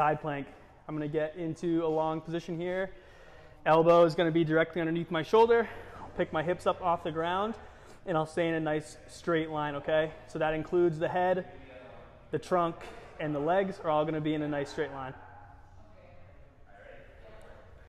side plank. I'm gonna get into a long position here. Elbow is gonna be directly underneath my shoulder. I'll Pick my hips up off the ground and I'll stay in a nice straight line, okay? So that includes the head, the trunk, and the legs are all gonna be in a nice straight line.